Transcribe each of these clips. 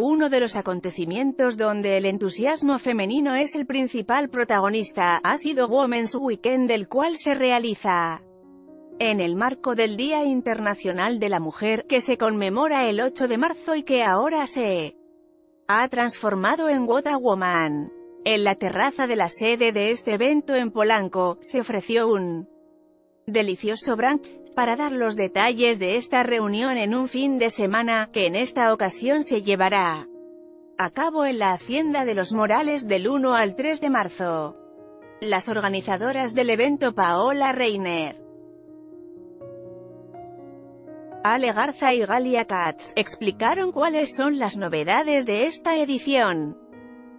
Uno de los acontecimientos donde el entusiasmo femenino es el principal protagonista, ha sido Women's Weekend del cual se realiza en el marco del Día Internacional de la Mujer, que se conmemora el 8 de marzo y que ahora se ha transformado en What a Woman. En la terraza de la sede de este evento en Polanco, se ofreció un delicioso brunch, para dar los detalles de esta reunión en un fin de semana, que en esta ocasión se llevará a cabo en la Hacienda de los Morales del 1 al 3 de marzo. Las organizadoras del evento Paola Reiner, Ale Garza y Galia Katz, explicaron cuáles son las novedades de esta edición.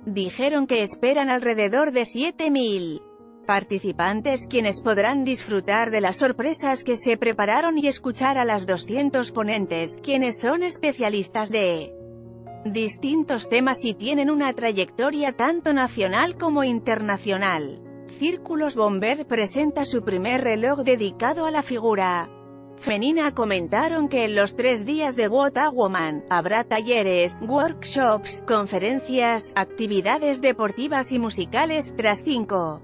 Dijeron que esperan alrededor de 7.000 participantes quienes podrán disfrutar de las sorpresas que se prepararon y escuchar a las 200 ponentes, quienes son especialistas de distintos temas y tienen una trayectoria tanto nacional como internacional. Círculos Bomber presenta su primer reloj dedicado a la figura femenina comentaron que en los tres días de What a Woman, habrá talleres, workshops, conferencias, actividades deportivas y musicales, tras cinco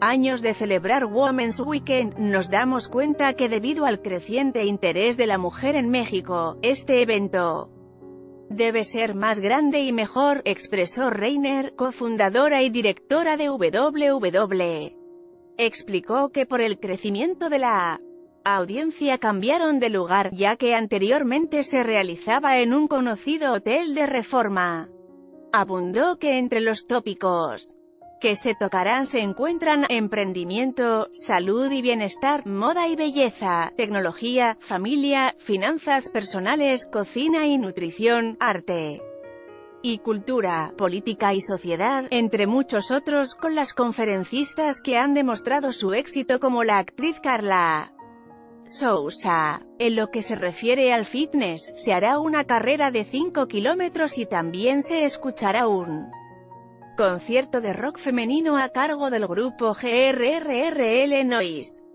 años de celebrar Women's Weekend, nos damos cuenta que debido al creciente interés de la mujer en México, este evento debe ser más grande y mejor, expresó Reiner, cofundadora y directora de WW. Explicó que por el crecimiento de la audiencia cambiaron de lugar, ya que anteriormente se realizaba en un conocido hotel de reforma. Abundó que entre los tópicos que se tocarán se encuentran emprendimiento, salud y bienestar, moda y belleza, tecnología, familia, finanzas personales, cocina y nutrición, arte y cultura, política y sociedad, entre muchos otros, con las conferencistas que han demostrado su éxito como la actriz Carla Sousa. En lo que se refiere al fitness, se hará una carrera de 5 kilómetros y también se escuchará un concierto de rock femenino a cargo del grupo GRRRL Noise.